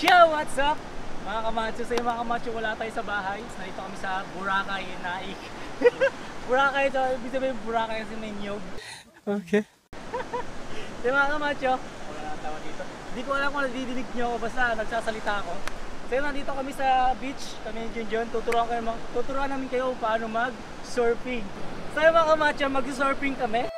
Yo, what's up? Mga kamacho, sa mga kamacho, wala tayo sa bahay. Narito kami sa Boracay, Naik. Boracay ito, ibig sabihin Boracay kasi may niyog. Okay. sa mga kamacho, wala na tawa dito. Hindi ko alam kung nadidinig nyo ako, basta nagsasalita ako. So yun, nandito kami sa beach, kami yung Junjun. Tuturuan, kayo, tuturuan namin kayo paano mag-surfing. So mga kamacho, mag-surfing kami.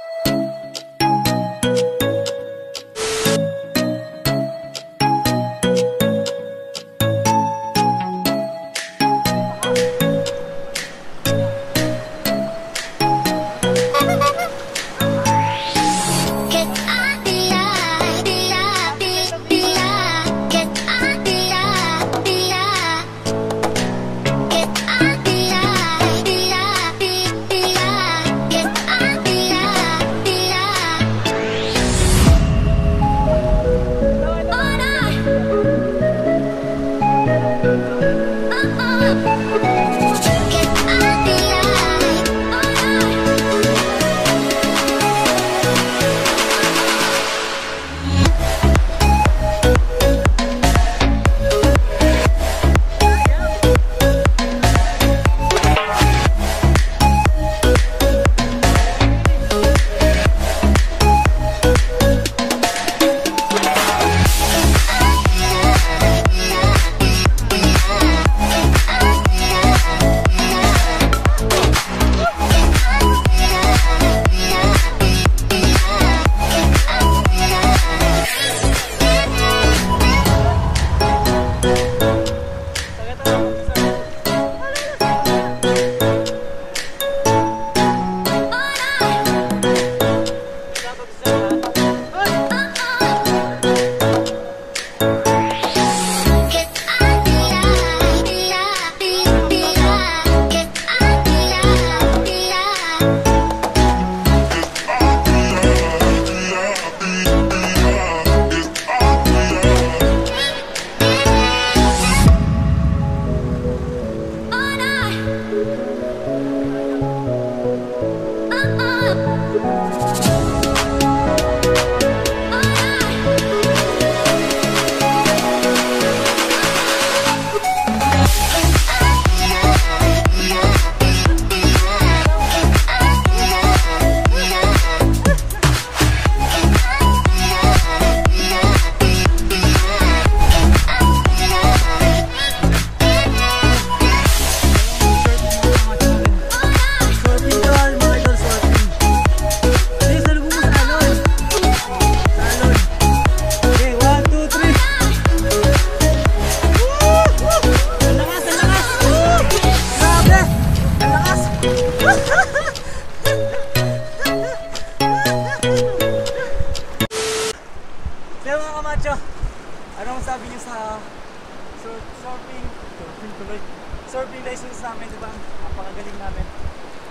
Tuloy. Surfing license namin, di ba? Napakagaling namin.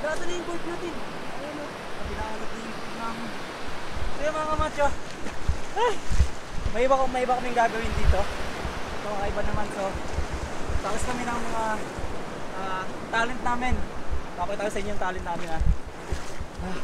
Nasa na yung board natin. Ayun o. Pinakamit na yung namin. Kaya mga kamacho, ay, may iba, may iba kaming gagawin dito. So, iba naman. So, tapos kami ng mga ah, talent namin. Pakita ko sa inyo yung talent namin ha. mga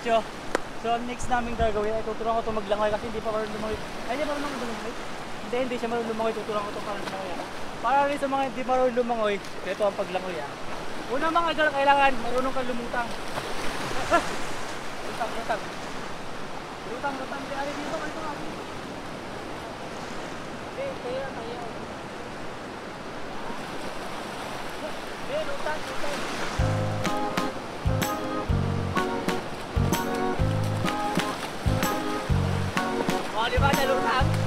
kamacho. So, ang next namin gagawin ay tuturuan ko ito maglangoy kasi hindi pa marunong lumangoy. Ay, hindi marunong lumangoy? Hindi, hindi siya marunong lumangoy. Tuturuan ko ito para lumangoy. ah. Para rin sa mga hindi marunong lumangoy, ito ang paglangoy ah. Una mga girl, kailangan marunong kang lumutang. Lutang, lutang. Lutang, lutang. Ari dito, dito. Hindi, tayo, tayo. Hindi, lutang, lutang. O, di ba nalutang?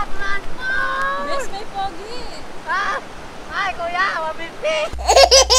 Bes, may pogi. Ha? Ay, kuya, mabibig!